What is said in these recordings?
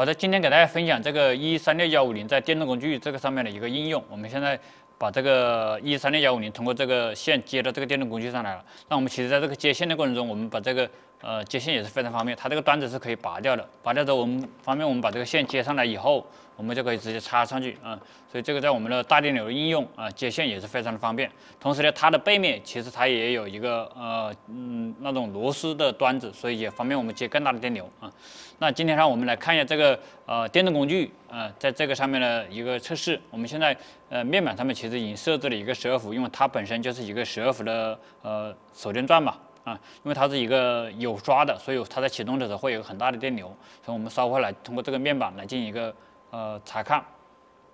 好的，今天给大家分享这个一三六幺五零在电动工具这个上面的一个应用。我们现在把这个一三六幺五零通过这个线接到这个电动工具上来了。那我们其实在这个接线的过程中，我们把这个呃接线也是非常方便。它这个端子是可以拔掉的，拔掉之后我们方便我们把这个线接上来以后，我们就可以直接插上去啊。所以这个在我们的大电流应用啊接线也是非常的方便。同时呢，它的背面其实它也有一个呃嗯那种螺丝的端子，所以也方便我们接更大的电流啊。那今天让我们来看一下这个呃电动工具啊，在这个上面的一个测试。我们现在呃面板上面其实已经设置了一个十二伏，因为它本身就是一个十二伏的呃手电钻嘛啊，因为它是一个有刷的，所以它在启动的时候会有很大的电流，所以我们稍后来通过这个面板来进行一个呃查看。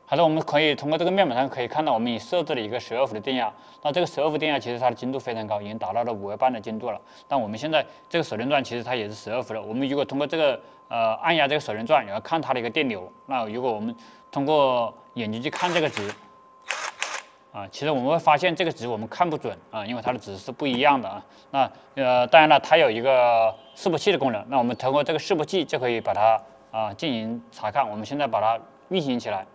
好的，我们可以通过这个面板上可以看到，我们已设置了一个十二伏的电压。那这个十二伏电压其实它的精度非常高，已经达到了五位半的精度了。但我们现在这个手电钻其实它也是十二伏的。我们如果通过这个呃按压这个手电钻，然后看它的一个电流，那如果我们通过眼睛去看这个值，啊，其实我们会发现这个值我们看不准啊，因为它的值是不一样的啊。那呃当然了，它有一个示波器的功能，那我们通过这个示波器就可以把它啊进行查看。我们现在把它运行起来。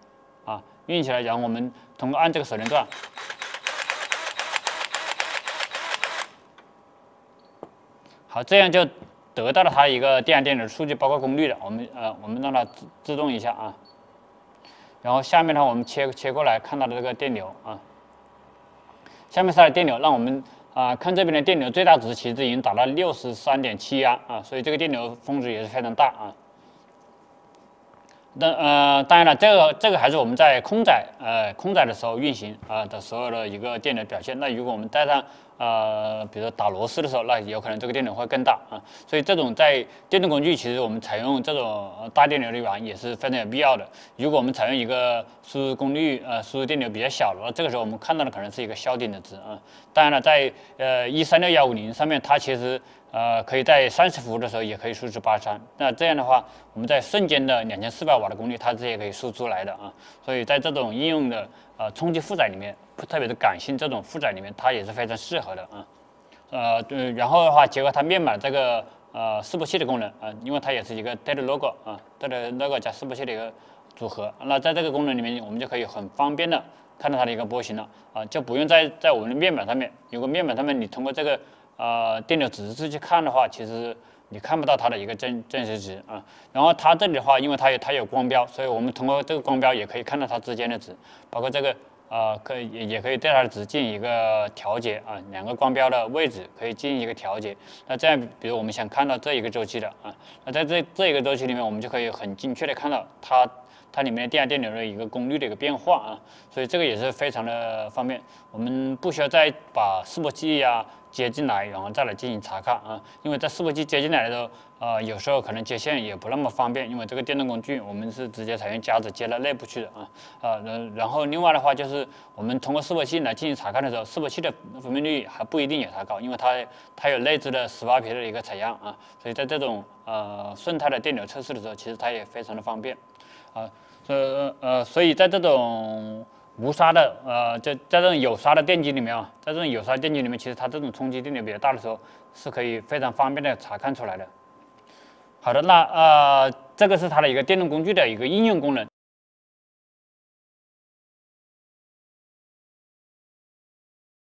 啊，运行起来，然后我们通过按这个手电钻，好，这样就得到了它一个电压、电流数据，包括功率的。我们呃，我们让它自自动一下啊，然后下面呢，我们切切过来看到的这个电流啊，下面是它的电流，让我们啊看这边的电流最大值，其实已经达到六十三点七安啊，所以这个电流峰值也是非常大啊。那呃，当然了，这个这个还是我们在空载呃空载的时候运行啊的所有的一个电流表现。那如果我们带上呃，比如说打螺丝的时候，那有可能这个电流会更大啊。所以这种在电动工具，其实我们采用这种大电流的玩也是非常有必要的。如果我们采用一个输入功率呃输入电流比较小的话，这个时候我们看到的可能是一个消顶的值啊。当然了，在呃一三六幺五零上面，它其实。呃，可以在三十伏的时候也可以输出八三，那这样的话，我们在瞬间的两千四百瓦的功率，它这也可以输出来的啊。所以在这种应用的呃冲击负载里面，特别是感性这种负载里面，它也是非常适合的啊。呃，对，然后的话，结合它面板这个呃示波器的功能啊，因为它也是一个 dead logo 啊，dead logo 加示波器的一个组合。那在这个功能里面，我们就可以很方便的看到它的一个波形了啊，就不用在在我们的面板上面，如果面板上面你通过这个。呃，电流指示去看的话，其实你看不到它的一个真真实值啊。然后它这里的话，因为它有它有光标，所以我们通过这个光标也可以看到它之间的值，包括这个呃，可以也也可以对它的值进行一个调节啊。两个光标的位置可以进行一个调节。那这样，比如我们想看到这一个周期的啊，那在这这一个周期里面，我们就可以很精确的看到它它里面的电压、电流的一个功率的一个变化啊。所以这个也是非常的方便，我们不需要再把示波器呀。接进来，然后再来进行查看啊，因为在示波器接进来的时候，呃，有时候可能接线也不那么方便，因为这个电动工具我们是直接采用夹子接到内部去的啊，啊，然然后另外的话就是我们通过示波器来进行查看的时候，示波器的分辨率还不一定有它高，因为它它有内置的十八皮的一个采样啊，所以在这种呃顺态的电流测试的时候，其实它也非常的方便啊，呃呃，所以在这种。无刷的，呃，在在这种有刷的电机里面啊，在这种有刷电机里面，其实它这种冲击电流比较大的时候，是可以非常方便的查看出来的。好的，那呃，这个是它的一个电动工具的一个应用功能。